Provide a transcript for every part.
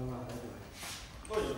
Давай, давай. Ой,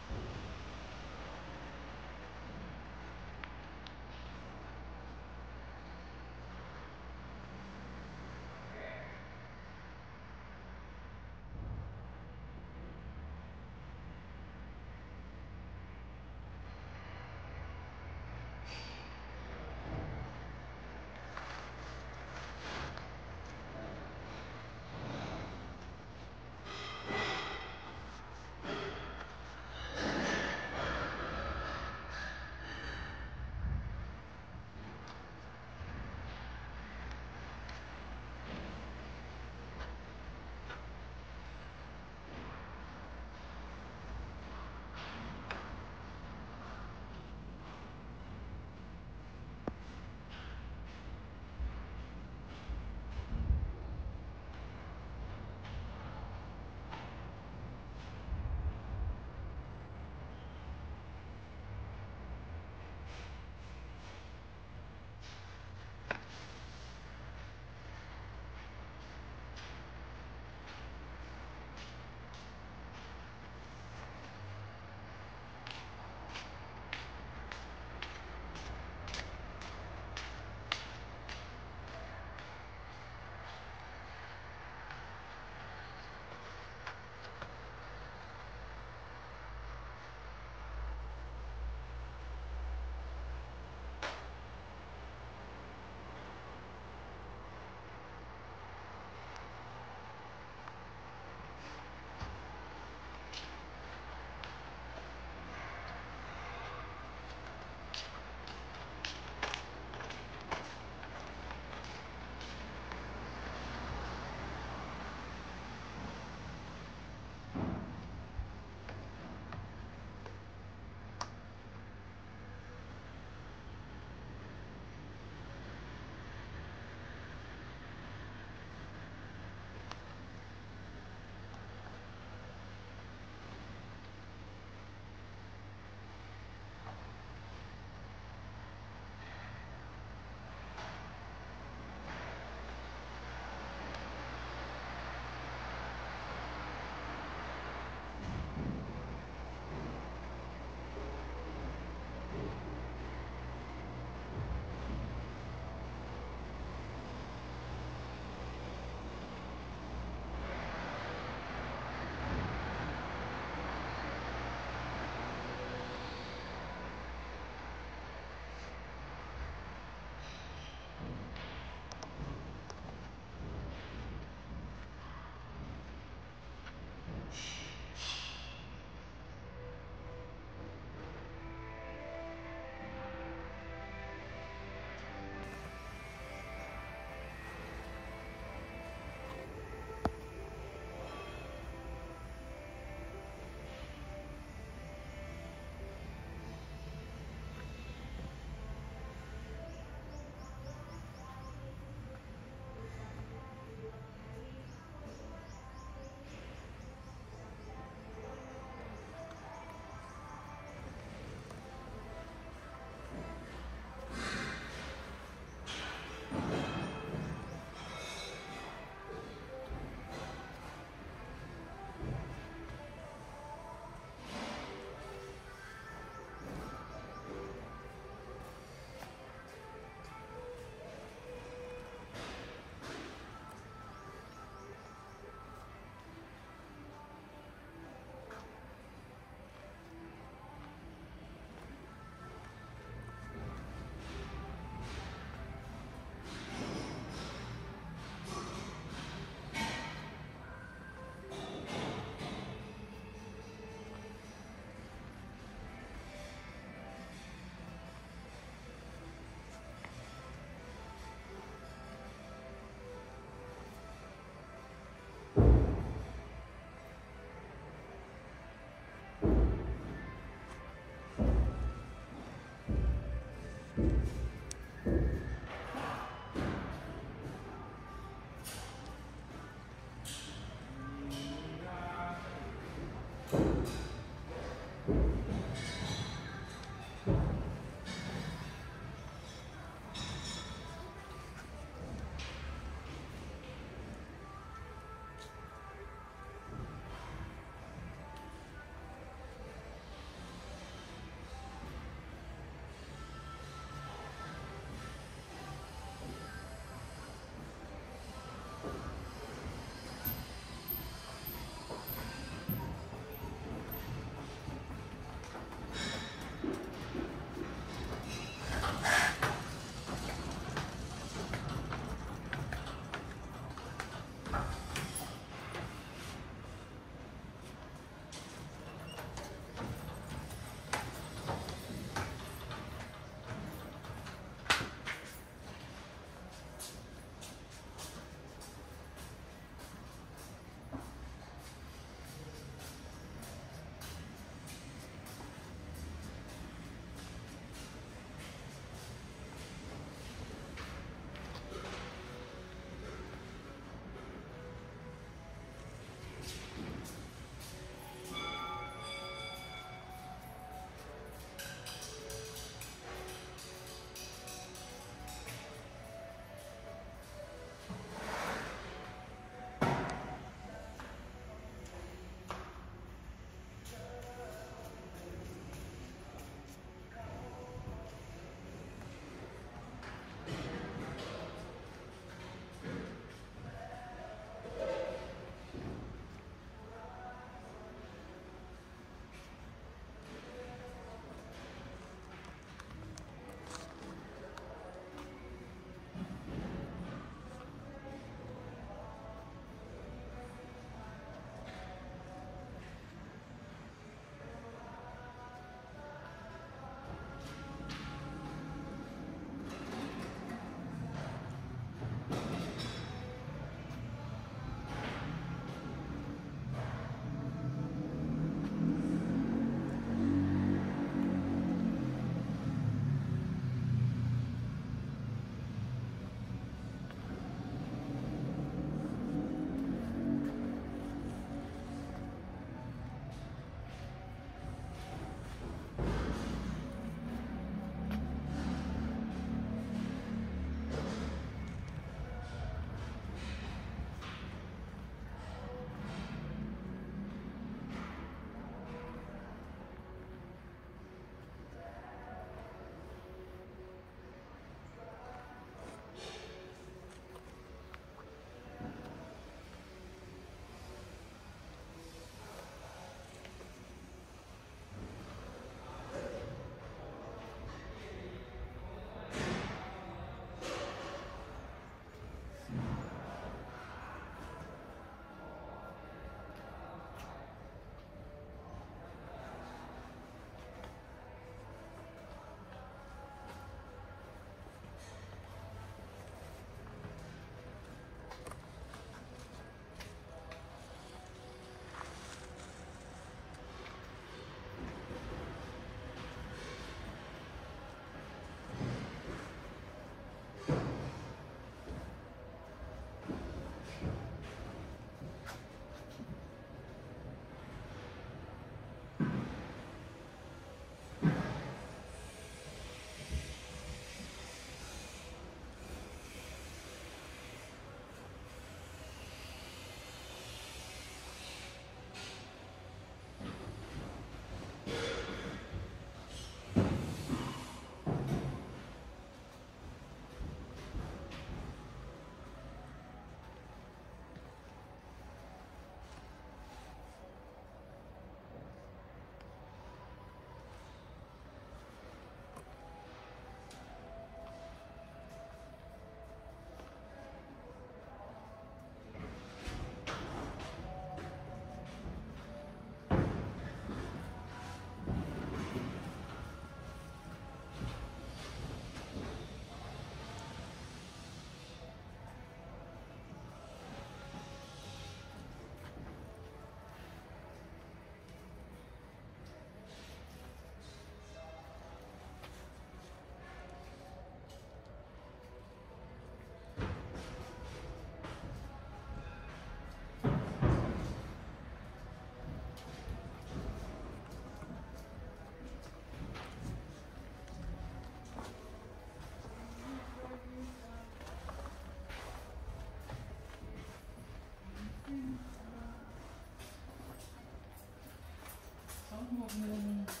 Mm -hmm.